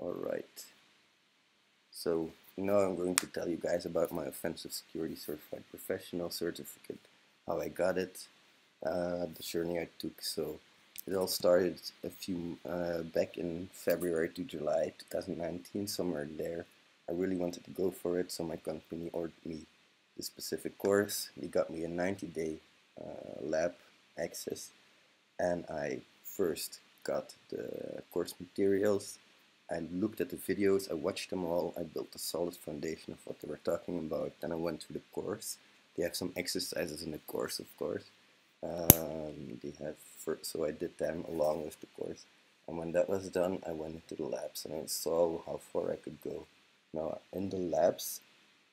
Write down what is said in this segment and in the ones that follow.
Alright, so now I'm going to tell you guys about my Offensive Security Certified Professional certificate, how I got it, uh, the journey I took. So it all started a few uh, back in February to July 2019, somewhere there. I really wanted to go for it, so my company ordered me the specific course. They got me a 90-day uh, lab access, and I first got the course materials I looked at the videos, I watched them all, I built a solid foundation of what they were talking about, then I went to the course. They have some exercises in the course, of course. Um, they have, for, so I did them along with the course. And when that was done, I went into the labs and I saw how far I could go. Now, in the labs,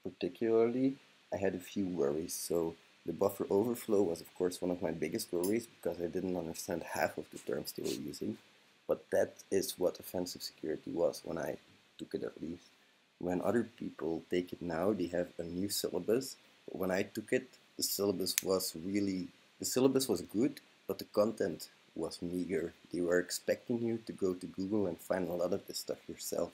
particularly, I had a few worries. So the buffer overflow was, of course, one of my biggest worries because I didn't understand half of the terms they were using. But that is what offensive security was when I took it at least. When other people take it now, they have a new syllabus. But when I took it, the syllabus was really, the syllabus was good, but the content was meager. They were expecting you to go to Google and find a lot of this stuff yourself.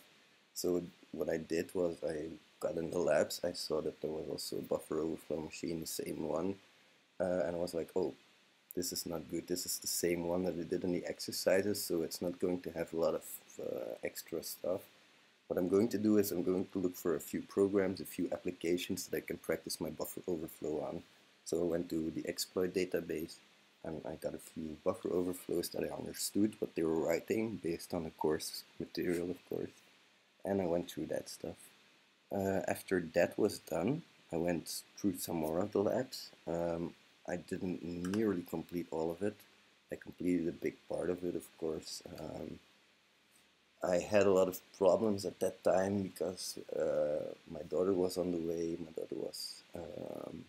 So what I did was I got in the labs, I saw that there was also a buffer overflow machine, the same one, uh, and I was like, oh, this is not good. This is the same one that we did in the exercises, so it's not going to have a lot of uh, extra stuff. What I'm going to do is I'm going to look for a few programs, a few applications that I can practice my buffer overflow on. So I went to the exploit database and I got a few buffer overflows that I understood what they were writing based on the course material, of course. And I went through that stuff. Uh, after that was done, I went through some more of the labs. Um, I didn't nearly complete all of it. I completed a big part of it, of course. Um, I had a lot of problems at that time because uh, my daughter was on the way. My daughter was um,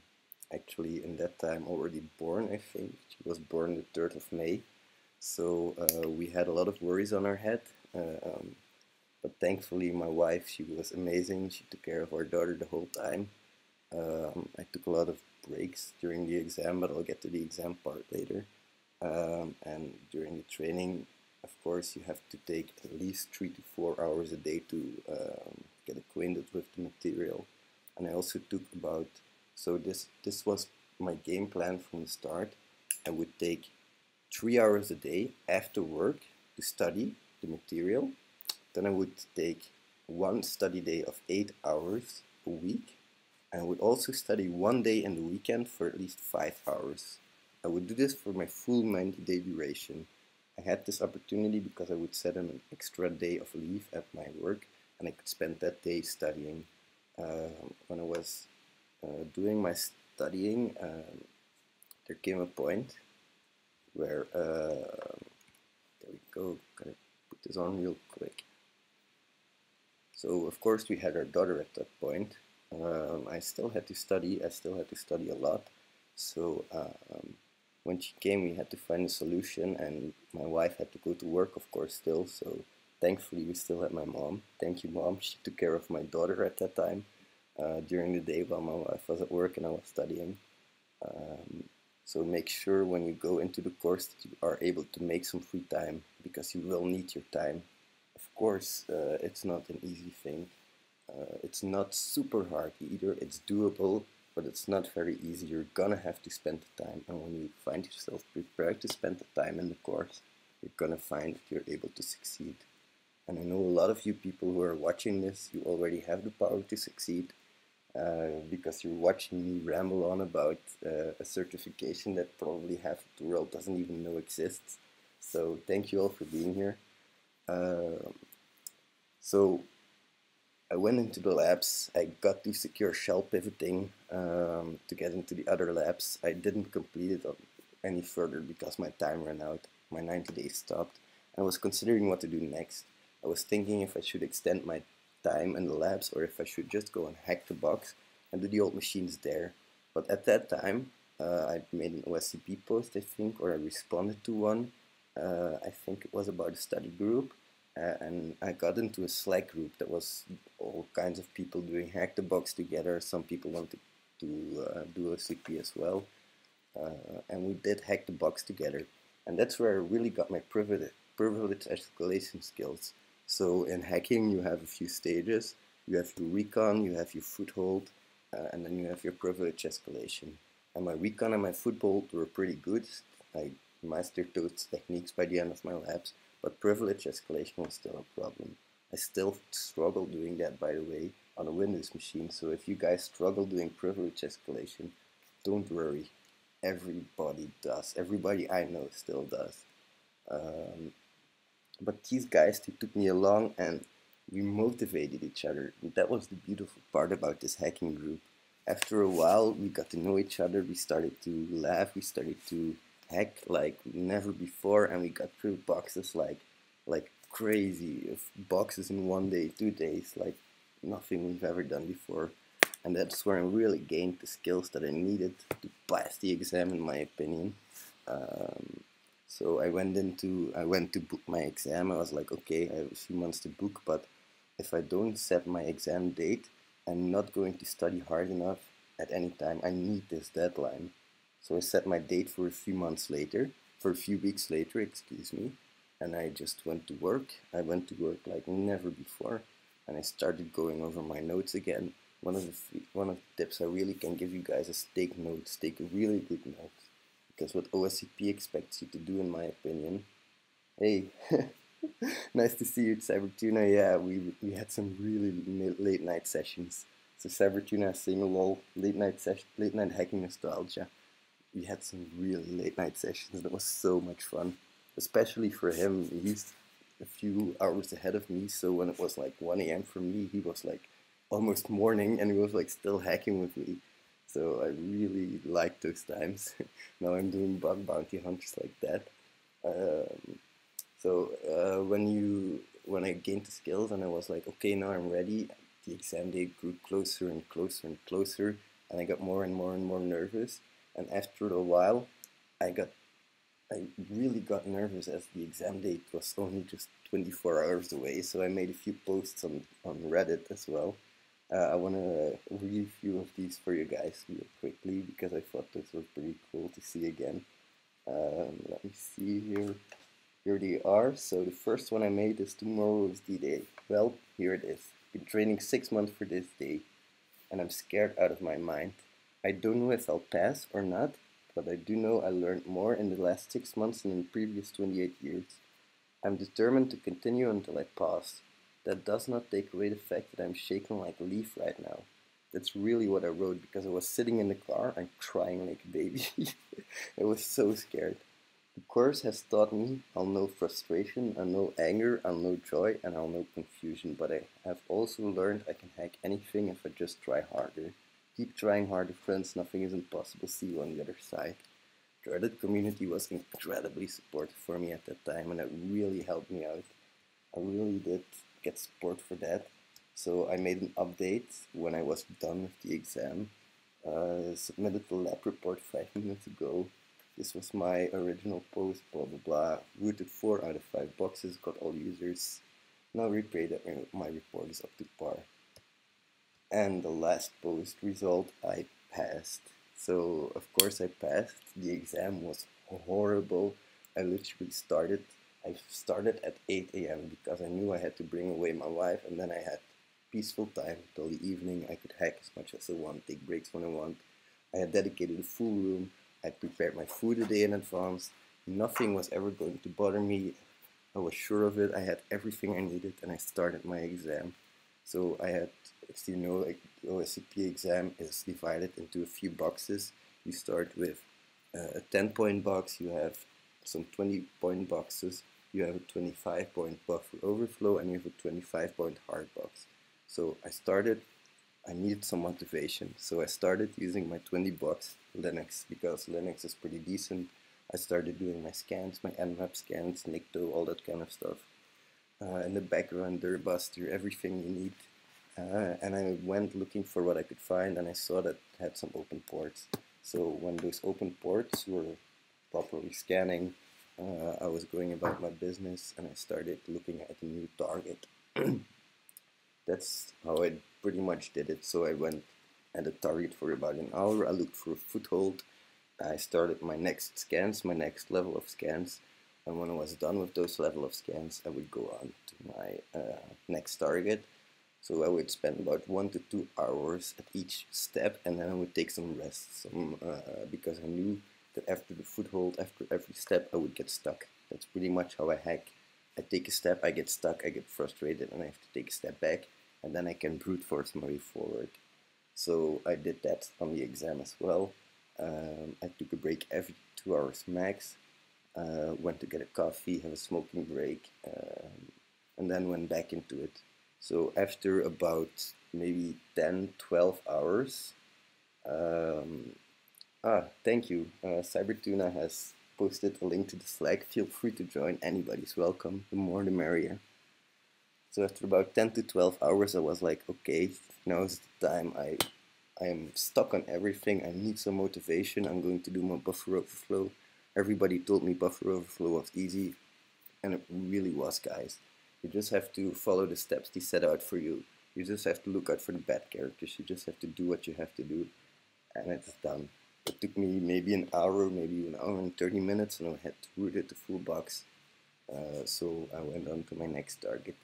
actually in that time already born, I think. She was born the 3rd of May. So uh, we had a lot of worries on our head. Uh, um, but thankfully, my wife, she was amazing. She took care of our daughter the whole time. Um, I took a lot of breaks during the exam, but I'll get to the exam part later. Um, and during the training, of course, you have to take at least three to four hours a day to um, get acquainted with the material. And I also took about, so this, this was my game plan from the start. I would take three hours a day after work to study the material. Then I would take one study day of eight hours a week I would also study one day in the weekend for at least 5 hours. I would do this for my full 90 day duration. I had this opportunity because I would set an extra day of leave at my work and I could spend that day studying. Uh, when I was uh, doing my studying, um, there came a point where, uh, there we go, gotta put this on real quick. So of course we had our daughter at that point um, I still had to study. I still had to study a lot. So um, when she came, we had to find a solution, and my wife had to go to work, of course, still. So thankfully, we still had my mom. Thank you, mom. She took care of my daughter at that time uh, during the day while my wife was at work and I was studying. Um, so make sure when you go into the course that you are able to make some free time because you will need your time. Of course, uh, it's not an easy thing. Uh, it's not super hard either, it's doable, but it's not very easy. You're gonna have to spend the time, and when you find yourself prepared to spend the time in the course, you're gonna find that you're able to succeed. And I know a lot of you people who are watching this, you already have the power to succeed uh, because you're watching me ramble on about uh, a certification that probably half of the world doesn't even know exists. So thank you all for being here. Um, so I went into the labs. I got to secure shell pivoting um, to get into the other labs. I didn't complete it any further because my time ran out. My 90 days stopped. I was considering what to do next. I was thinking if I should extend my time in the labs or if I should just go and hack the box and do the old machines there. But at that time, uh, I made an OSCP post, I think, or I responded to one. Uh, I think it was about a study group uh, and I got into a Slack group that was all kinds of people doing hack the box together. Some people wanted to uh, do OCP as well, uh, and we did hack the box together. And that's where I really got my privilege, privilege escalation skills. So in hacking, you have a few stages. You have your recon, you have your foothold, uh, and then you have your privilege escalation. And my recon and my foothold were pretty good. I mastered those techniques by the end of my labs, but privilege escalation was still a problem. I still struggle doing that, by the way, on a Windows machine. So if you guys struggle doing privilege escalation, don't worry. Everybody does. Everybody I know still does. Um, but these guys, they took me along and we motivated each other. And that was the beautiful part about this hacking group. After a while, we got to know each other. We started to laugh. We started to hack like never before, and we got through boxes like like crazy of boxes in one day, two days, like nothing we've ever done before. And that's where I really gained the skills that I needed to pass the exam, in my opinion. Um, so I went into I went to book my exam. I was like, okay, I have a few months to book, but if I don't set my exam date, I'm not going to study hard enough at any time. I need this deadline. So I set my date for a few months later, for a few weeks later, excuse me, and I just went to work. I went to work like never before, and I started going over my notes again. One of the one of the tips I really can give you guys is take notes, take really good notes, because what OSCP expects you to do, in my opinion. Hey, nice to see you, Cybertuna. Yeah, we we had some really late night sessions. So Cybertuna saying lol, late night session, late night hacking nostalgia. We had some really late night sessions, and it was so much fun especially for him. He's a few hours ahead of me, so when it was like 1 a.m. for me, he was like almost morning and he was like still hacking with me. So I really like those times. now I'm doing bug bounty hunts like that. Um, so uh, when you when I gained the skills and I was like, okay, now I'm ready. The exam day grew closer and closer and closer, and I got more and more and more nervous. And after a while, I got I really got nervous as the exam date was only just 24 hours away, so I made a few posts on, on Reddit as well. Uh, I want to read a few of these for you guys real quickly because I thought those were pretty cool to see again. Um, let me see here. Here they are. So the first one I made is tomorrow is D-Day. Well, here it is. Been training six months for this day, and I'm scared out of my mind. I don't know if I'll pass or not, but I do know I learned more in the last six months than in the previous 28 years. I'm determined to continue until I pass. That does not take away the fact that I'm shaking like a leaf right now. That's really what I wrote because I was sitting in the car and crying like a baby. I was so scared. The course has taught me I'll know frustration, I'll know anger, I'll know joy, and I'll know confusion, but I have also learned I can hack anything if I just try harder. Keep trying harder, friends. Nothing is impossible. See you on the other side. The Reddit community was incredibly supportive for me at that time, and it really helped me out. I really did get support for that. So I made an update when I was done with the exam. Uh, submitted the lab report five minutes ago. This was my original post, blah blah blah. Rooted 4 out of 5 boxes, got all users. Now repray that my report is up to par and the last post result I passed. So of course I passed. The exam was horrible. I literally started I started at 8 a.m. because I knew I had to bring away my wife and then I had peaceful time till the evening. I could hack as much as I want, take breaks when I want. I had dedicated a full room. I prepared my food a day in advance. Nothing was ever going to bother me. I was sure of it. I had everything I needed and I started my exam. So I had, as you know, like the OSCP exam is divided into a few boxes. You start with uh, a 10 point box, you have some 20 point boxes, you have a 25 point buffer overflow, and you have a 25 point hard box. So I started, I needed some motivation. So I started using my 20 box Linux because Linux is pretty decent. I started doing my scans, my nmap scans, Nikto, all that kind of stuff uh, in the background, DirBuster, everything you need. Uh, and I went looking for what I could find and I saw that had some open ports. So when those open ports were properly scanning, uh, I was going about my business and I started looking at a new target. That's how I pretty much did it. So I went at a target for about an hour. I looked for a foothold. I started my next scans, my next level of scans. And when I was done with those level of scans, I would go on to my uh, next target. So I would spend about one to two hours at each step, and then I would take some rest, some uh, because I knew that after the foothold, after every step, I would get stuck. That's pretty much how I hack. I take a step, I get stuck, I get frustrated, and I have to take a step back, and then I can brute force my way forward. So I did that on the exam as well. Um, I took a break every two hours max, uh, went to get a coffee, have a smoking break, um, and then went back into it. So after about maybe 10, 12 hours, um, ah, thank you. Uh, Cybertuna has posted a link to the Slack. Feel free to join. Anybody's welcome. The more the merrier. So after about 10 to 12 hours, I was like, okay, now's the time. I, I am stuck on everything. I need some motivation. I'm going to do my buffer overflow. Everybody told me buffer overflow was easy, and it really was, guys. You just have to follow the steps they set out for you. You just have to look out for the bad characters. You just have to do what you have to do, and it's done. It took me maybe an hour, maybe an hour and 30 minutes, and I had to root it the full box. Uh, so I went on to my next target.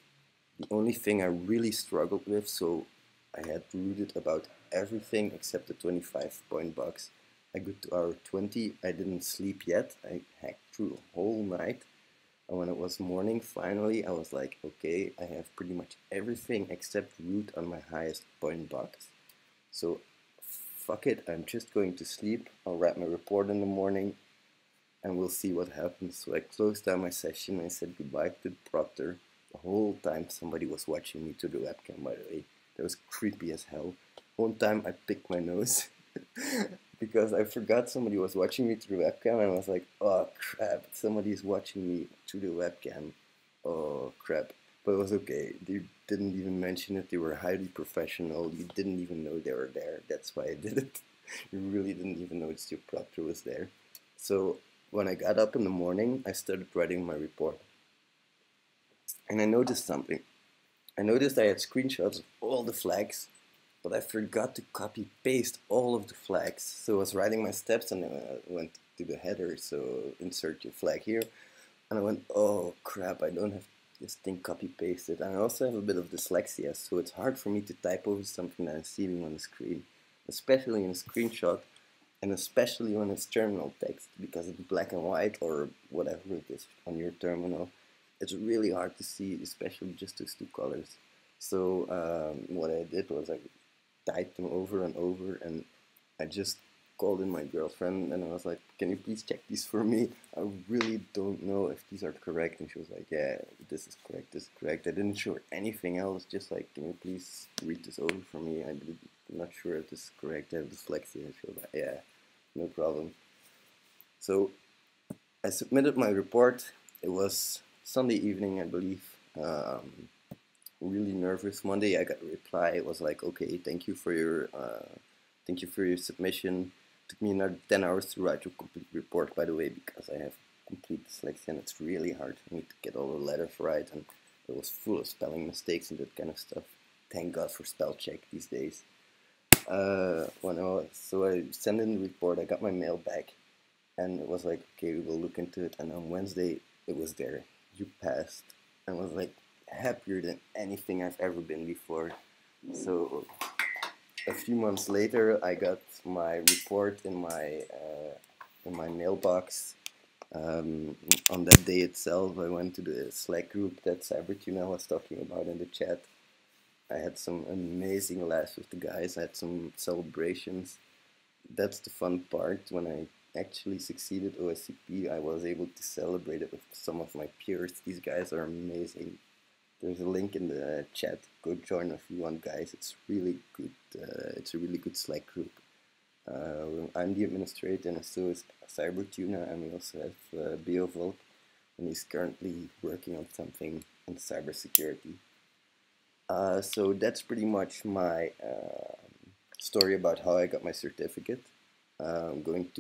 The only thing I really struggled with, so I had rooted about everything except the 25 point box. I got to hour 20, I didn't sleep yet, I hacked through the whole night. And when it was morning, finally, I was like, okay, I have pretty much everything except root on my highest point box. So, fuck it, I'm just going to sleep. I'll write my report in the morning and we'll see what happens. So I closed down my session. I said goodbye to the proctor. The whole time somebody was watching me to the webcam, by the way. That was creepy as hell. One time I picked my nose because I forgot somebody was watching me through webcam and I was like, oh crap, somebody's watching me through the webcam. Oh crap. But it was okay. They didn't even mention it. They were highly professional. You didn't even know they were there. That's why I did it. you really didn't even notice your proctor was there. So when I got up in the morning, I started writing my report. And I noticed something. I noticed I had screenshots of all the flags but I forgot to copy paste all of the flags. So I was writing my steps and I went to the header, so insert your flag here. And I went, oh crap, I don't have this thing copy pasted. And I also have a bit of dyslexia, so it's hard for me to type over something that I'm seeing on the screen, especially in a screenshot and especially when it's terminal text because it's black and white or whatever it is on your terminal. It's really hard to see, especially just those two colors. So um, what I did was I typed them over and over, and I just called in my girlfriend and I was like, "Can you please check these for me? I really don't know if these are correct." And she was like, "Yeah, this is correct. This is correct." I didn't show her anything else. Just like, "Can you please read this over for me? I'm not sure if this is correct. I have dyslexia." She was like, "Yeah, no problem." So I submitted my report. It was Sunday evening, I believe. Um, really nervous. Monday I got a reply. It was like, okay, thank you for your uh, thank you for your submission. It took me another ten hours to write your complete report, by the way, because I have complete dyslexia and it's really hard for me to get all the letters right, and it was full of spelling mistakes and that kind of stuff. Thank God for spell check these days. Uh, so I sent in the report. I got my mail back, and it was like, okay, we will look into it. And on Wednesday, it was there. You passed. And was like, happier than anything I've ever been before. So a few months later, I got my report in my uh, in my mailbox. Um, on that day itself, I went to the Slack group that Cybertuna was talking about in the chat. I had some amazing laughs with the guys. I had some celebrations. That's the fun part. When I actually succeeded OSCP, I was able to celebrate it with some of my peers. These guys are amazing. There's a link in the chat. Go join if you want, guys. It's really good. Uh, it's a really good Slack group. Uh, I'm the administrator, and so is Cybertuna, and we also have uh, BioVolk, and he's currently working on something in cybersecurity. Uh, so that's pretty much my uh, story about how I got my certificate. Uh, I'm going to